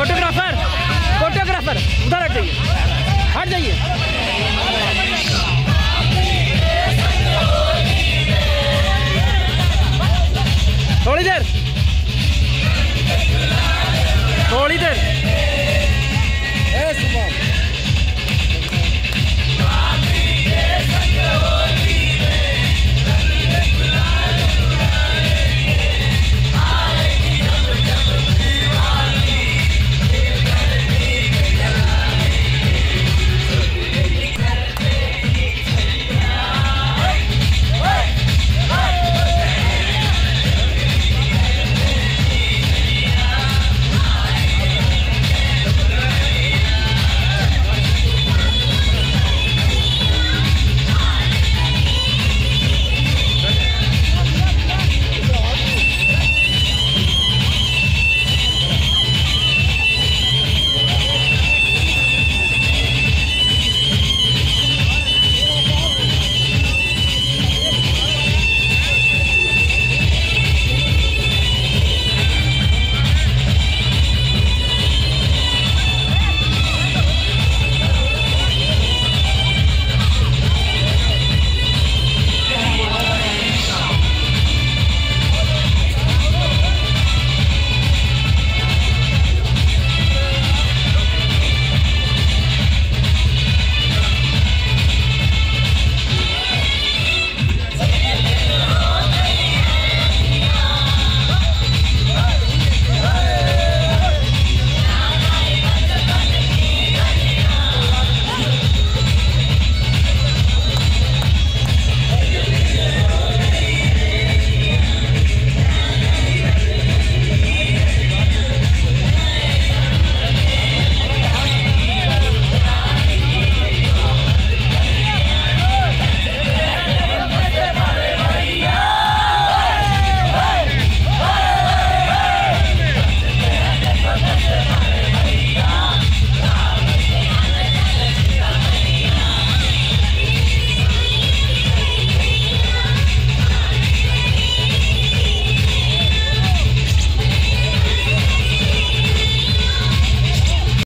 photographer